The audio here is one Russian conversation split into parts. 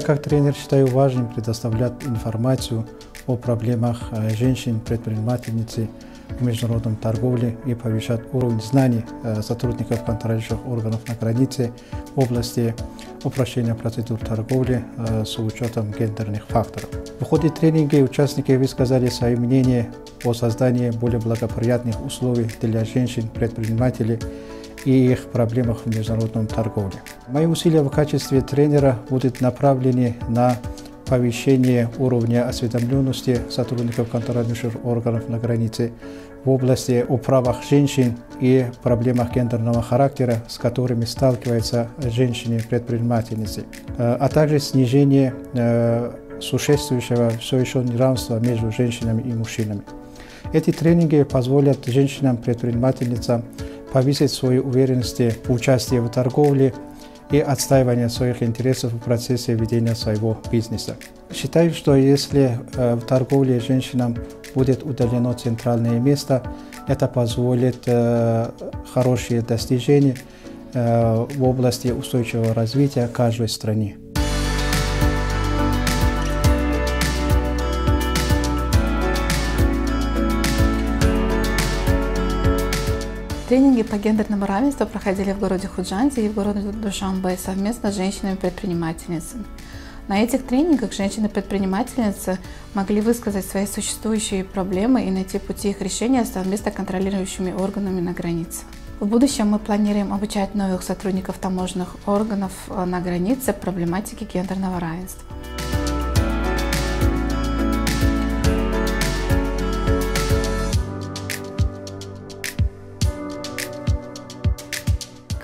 как тренер считаю важным предоставлять информацию о проблемах э, женщин, предпринимательницы в международном торговле и повышать уровень знаний э, сотрудников контролирующих органов на границе в области упрощения процедур торговли э, с учетом гендерных факторов. В ходе тренинга участники высказали свои мнения о создании более благоприятных условий для женщин-предпринимателей и их проблемах в международном торговле. Мои усилия в качестве тренера будут направлены на повышение уровня осведомленности сотрудников контролирующих органов на границе в области о правах женщин и проблемах гендерного характера, с которыми сталкиваются женщины-предпринимательницы, э, а также снижение э, существующего все еще неравенства между женщинами и мужчинами. Эти тренинги позволят женщинам-предпринимательницам повысить свою уверенность в участии в торговле и отстаивания своих интересов в процессе ведения своего бизнеса. Считаю, что если э, в торговле женщинам будет удалено центральное место, это позволит э, хорошие достижения э, в области устойчивого развития каждой страны. Тренинги по гендерному равенству проходили в городе Худжанде и в городе Душанбе совместно с женщинами-предпринимательницами. На этих тренингах женщины-предпринимательницы могли высказать свои существующие проблемы и найти пути их решения совместно контролирующими органами на границе. В будущем мы планируем обучать новых сотрудников таможенных органов э, на границе проблематике гендерного равенства.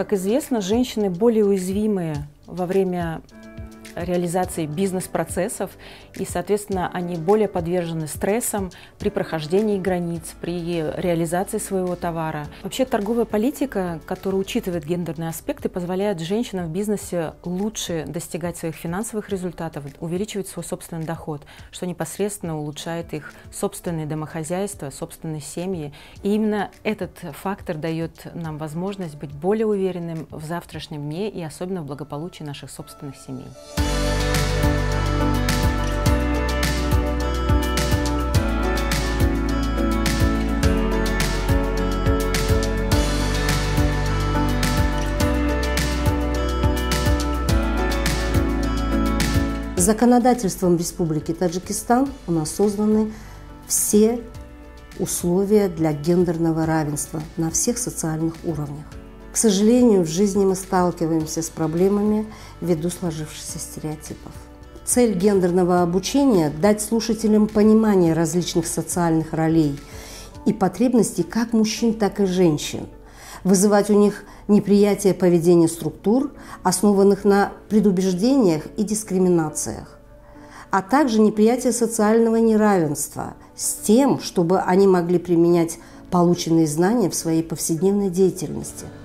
Как известно, женщины более уязвимые во время реализации бизнес-процессов, и, соответственно, они более подвержены стрессам при прохождении границ, при реализации своего товара. Вообще торговая политика, которая учитывает гендерные аспекты, позволяет женщинам в бизнесе лучше достигать своих финансовых результатов, увеличивать свой собственный доход, что непосредственно улучшает их собственные домохозяйства, собственные семьи. И именно этот фактор дает нам возможность быть более уверенным в завтрашнем дне и особенно в благополучии наших собственных семей. Законодательством Республики Таджикистан у нас созданы все условия для гендерного равенства на всех социальных уровнях. Сожалению, в жизни мы сталкиваемся с проблемами ввиду сложившихся стереотипов. Цель гендерного обучения – дать слушателям понимание различных социальных ролей и потребностей как мужчин, так и женщин, вызывать у них неприятие поведения структур, основанных на предубеждениях и дискриминациях, а также неприятие социального неравенства с тем, чтобы они могли применять полученные знания в своей повседневной деятельности –